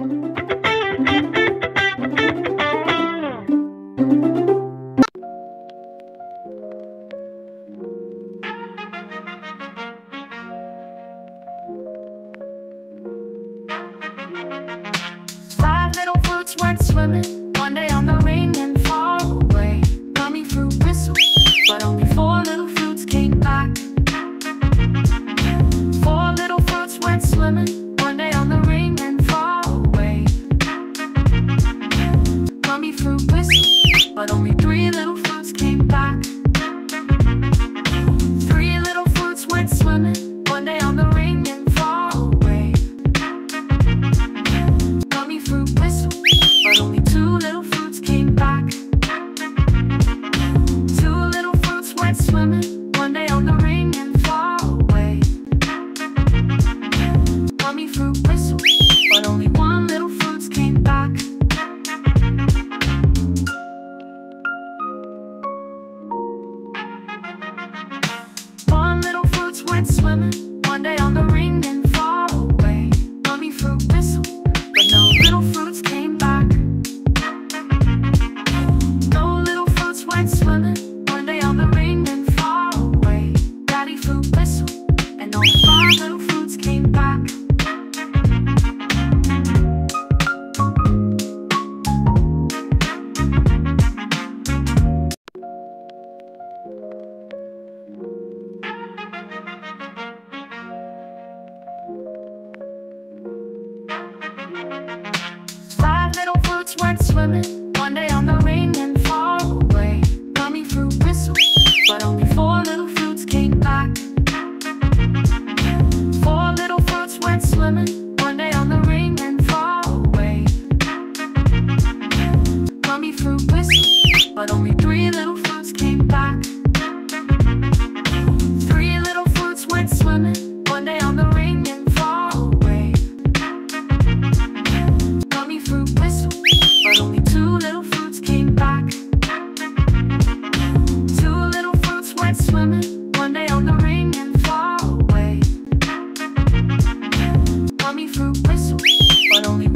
Five little fruits weren't swimming. one day on the ring and far away. Mummy fruit whistle, but no little fruits came back. No little fruits went swimming one day on the ring and far away. Daddy whistle, and no little fruits came back. boats went swimming. One day on the ring and far away. coming through bristles. but only four little fruits came back. Four little fruits went swimming. One day on the ring and far away. coming through bristles. but only only